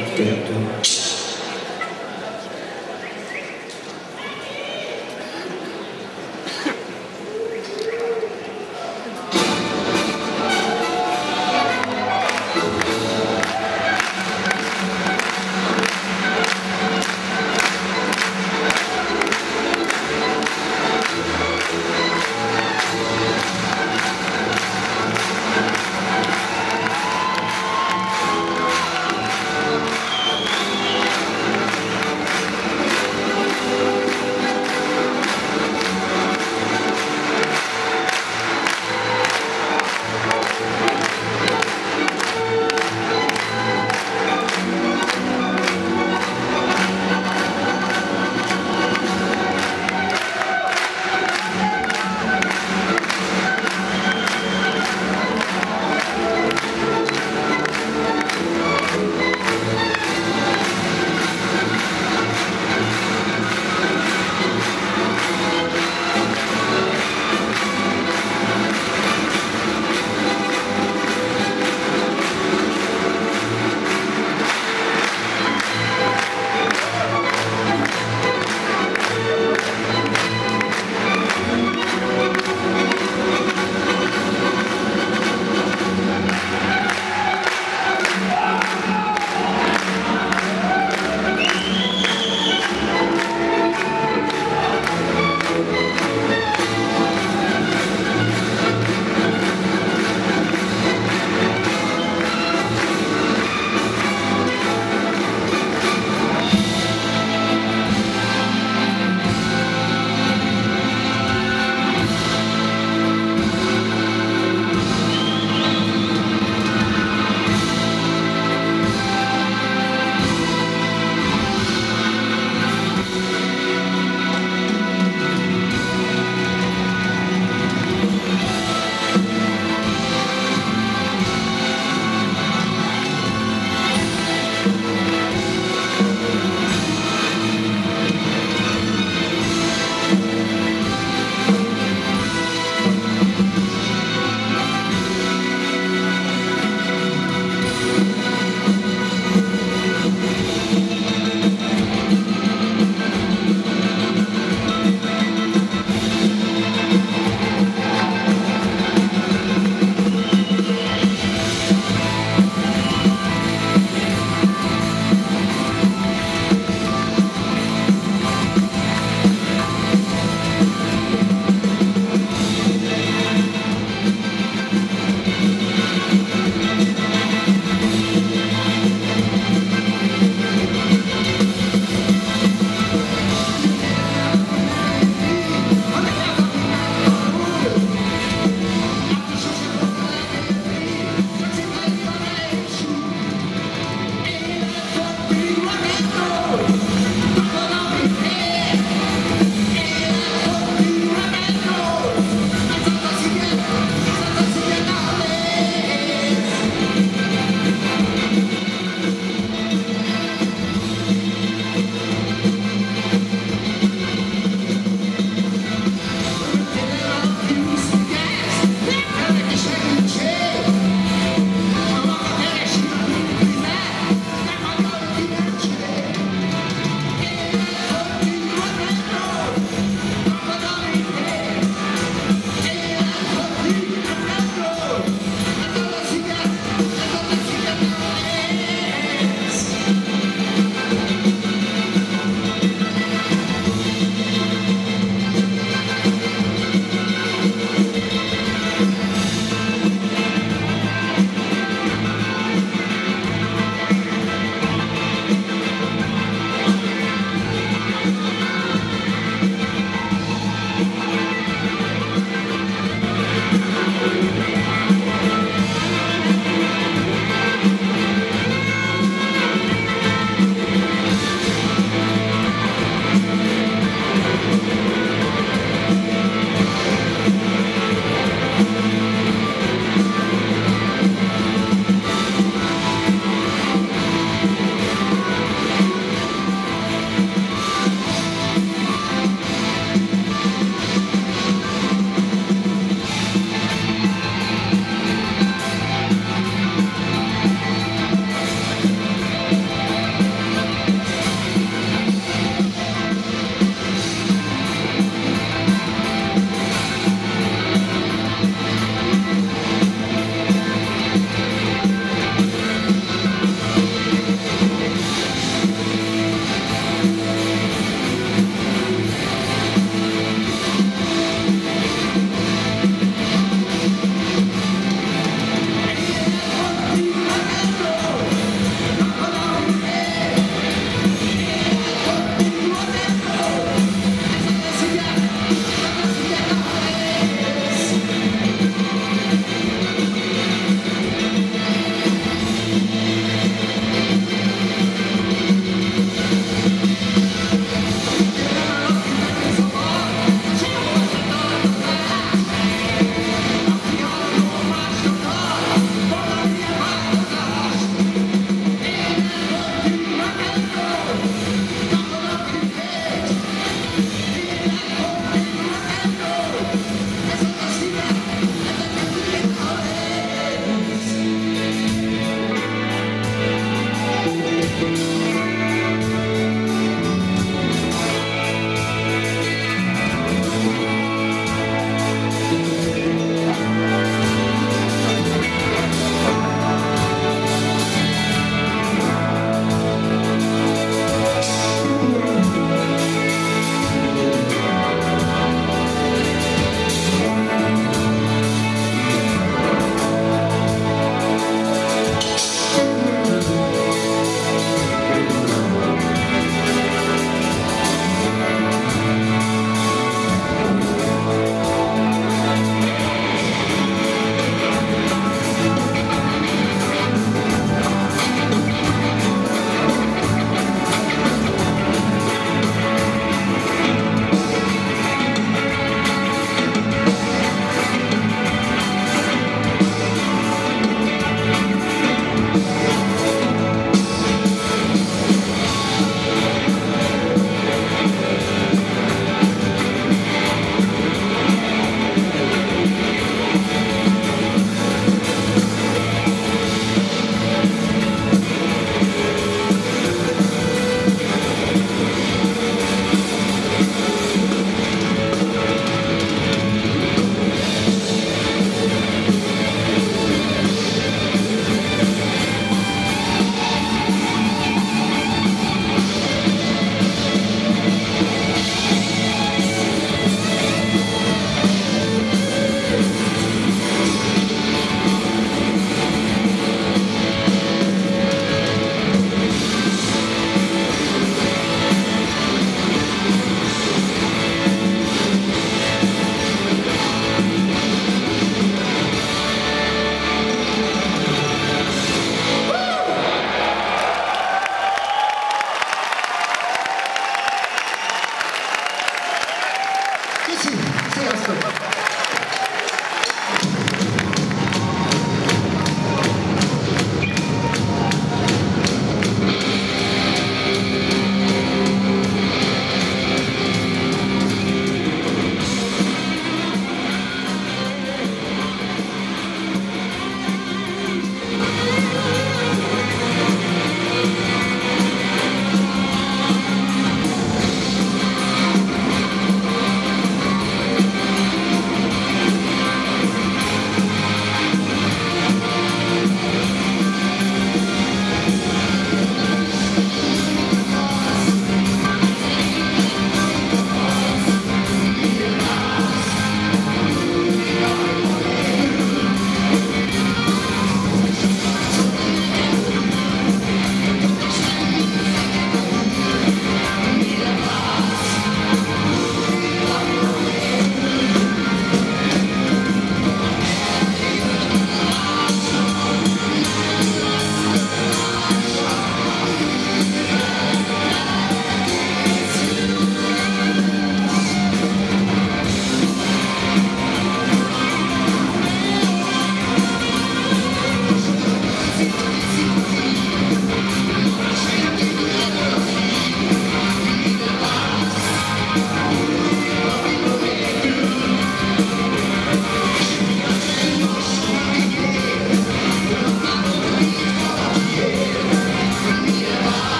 what you